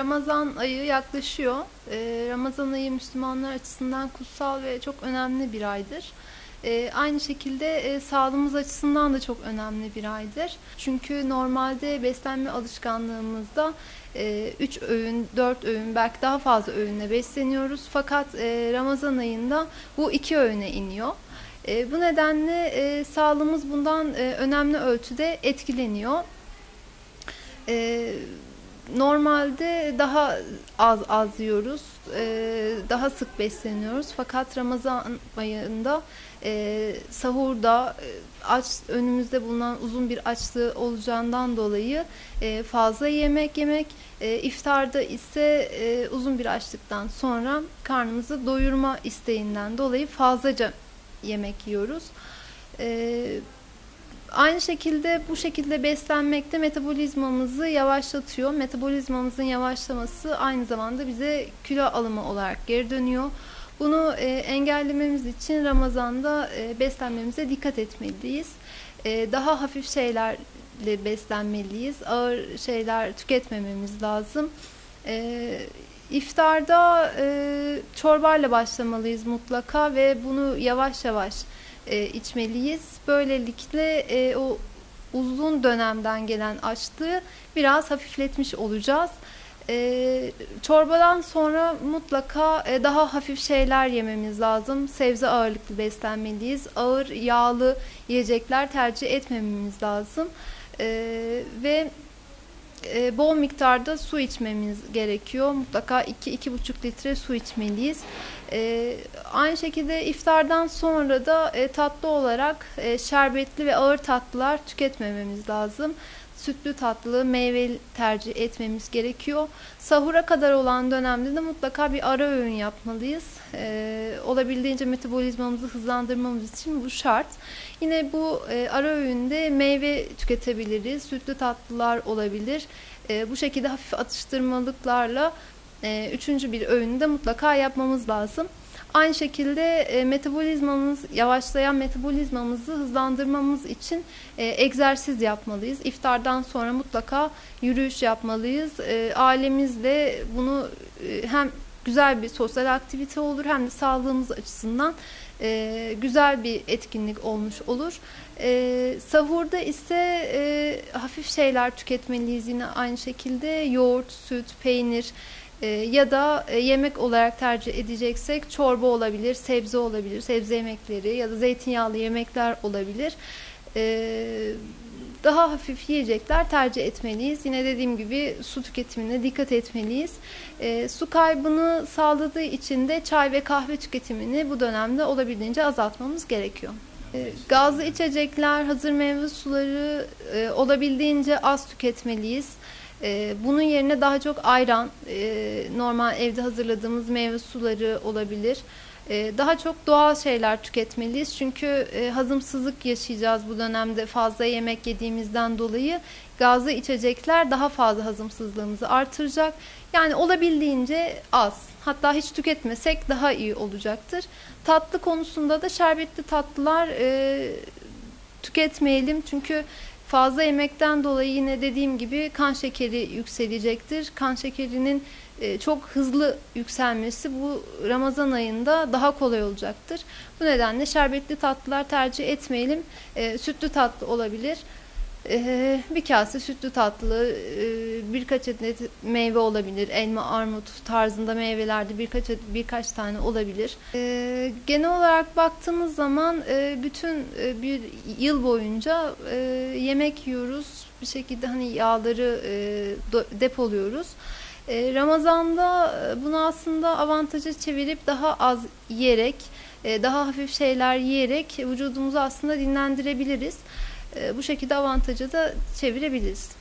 Ramazan ayı yaklaşıyor. Ee, Ramazan ayı Müslümanlar açısından kutsal ve çok önemli bir aydır. Ee, aynı şekilde e, sağlığımız açısından da çok önemli bir aydır. Çünkü normalde beslenme alışkanlığımızda 3 e, öğün, 4 öğün belki daha fazla öğünle besleniyoruz. Fakat e, Ramazan ayında bu 2 öğüne iniyor. E, bu nedenle e, sağlığımız bundan e, önemli ölçüde etkileniyor. E, normalde daha az az yiyoruz, e, daha sık besleniyoruz. Fakat Ramazan ayında e, sahurda e, aç önümüzde bulunan uzun bir açlığı olacağından dolayı e, fazla yemek yemek, e, iftarda ise e, uzun bir açlıktan sonra karnımızı doyurma isteğinden dolayı fazlaca yemek yiyoruz. E, Aynı şekilde bu şekilde beslenmek de metabolizmamızı yavaşlatıyor. Metabolizmamızın yavaşlaması aynı zamanda bize kilo alımı olarak geri dönüyor. Bunu e, engellememiz için Ramazan'da e, beslenmemize dikkat etmeliyiz. E, daha hafif şeylerle beslenmeliyiz. Ağır şeyler tüketmememiz lazım. E, iftarda e, çorbayla başlamalıyız mutlaka ve bunu yavaş yavaş e, içmeliyiz. Böylelikle e, o uzun dönemden gelen açlığı biraz hafifletmiş olacağız. E, çorbadan sonra mutlaka e, daha hafif şeyler yememiz lazım. Sebze ağırlıklı beslenmeliyiz. Ağır yağlı yiyecekler tercih etmememiz lazım. E, ve e, bol miktarda su içmemiz gerekiyor. Mutlaka 2-2,5 litre su içmeliyiz. E, aynı şekilde iftardan sonra da e, tatlı olarak e, şerbetli ve ağır tatlılar tüketmememiz lazım sütlü tatlı, meyve tercih etmemiz gerekiyor. Sahura kadar olan dönemde de mutlaka bir ara öğün yapmalıyız. Ee, olabildiğince metabolizmamızı hızlandırmamız için bu şart. Yine bu e, ara öğünde meyve tüketebiliriz, sütlü tatlılar olabilir. E, bu şekilde hafif atıştırmalıklarla e, üçüncü bir öğünü de mutlaka yapmamız lazım. Aynı şekilde e, metabolizmamız, yavaşlayan metabolizmamızı hızlandırmamız için e, egzersiz yapmalıyız. İftardan sonra mutlaka yürüyüş yapmalıyız. E, ailemizle bunu e, hem güzel bir sosyal aktivite olur hem de sağlığımız açısından e, güzel bir etkinlik olmuş olur. E, sahurda ise e, hafif şeyler tüketmeliyiz yine aynı şekilde yoğurt, süt, peynir, e, ya da e, yemek olarak tercih edeceksek çorba olabilir, sebze olabilir, sebze yemekleri ya da zeytinyağlı yemekler olabilir. E, daha hafif yiyecekler tercih etmeliyiz. Yine dediğim gibi su tüketimine dikkat etmeliyiz. E, su kaybını sağladığı için de çay ve kahve tüketimini bu dönemde olabildiğince azaltmamız gerekiyor. E, gazlı içecekler, hazır meyve suları e, olabildiğince az tüketmeliyiz. E, bunun yerine daha çok ayran, e, normal evde hazırladığımız meyve suları olabilir. E, daha çok doğal şeyler tüketmeliyiz. Çünkü e, hazımsızlık yaşayacağız bu dönemde fazla yemek yediğimizden dolayı. Gazlı içecekler daha fazla hazımsızlığımızı artıracak. Yani olabildiğince az. Hatta hiç tüketmesek daha iyi olacaktır. Tatlı konusunda da şerbetli tatlılar e, tüketmeyelim. Çünkü Fazla yemekten dolayı yine dediğim gibi kan şekeri yükselecektir. Kan şekerinin e, çok hızlı yükselmesi bu Ramazan ayında daha kolay olacaktır. Bu nedenle şerbetli tatlılar tercih etmeyelim. E, sütlü tatlı olabilir. Ee, bir kase sütlü tatlı, e, birkaç adet meyve olabilir, elma, armut tarzında meyvelerde birkaç birkaç tane olabilir. Ee, genel olarak baktığımız zaman e, bütün e, bir yıl boyunca yemek yiyoruz, bir şekilde hani yağları depoluyoruz. Ramazan'da bunu aslında avantaja çevirip daha az yiyerek, daha hafif şeyler yiyerek vücudumuzu aslında dinlendirebiliriz. Ee, bu şekilde avantajı da çevirebiliriz.